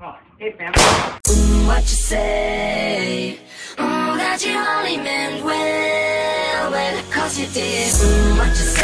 What you say? Mm, that you only meant well, well, cause you did. Mm, what you say?